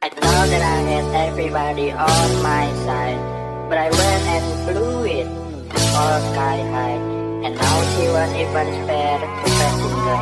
I thought that I had everybody on my side, but I went and blew it all sky high, and now she won't even spare to passenger.